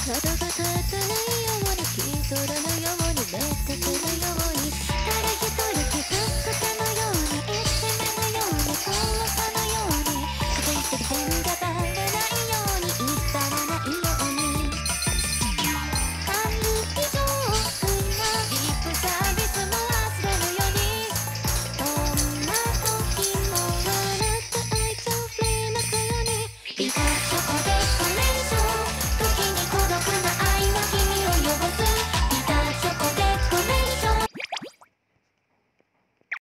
角が立たないように気取らぬように待ってくれ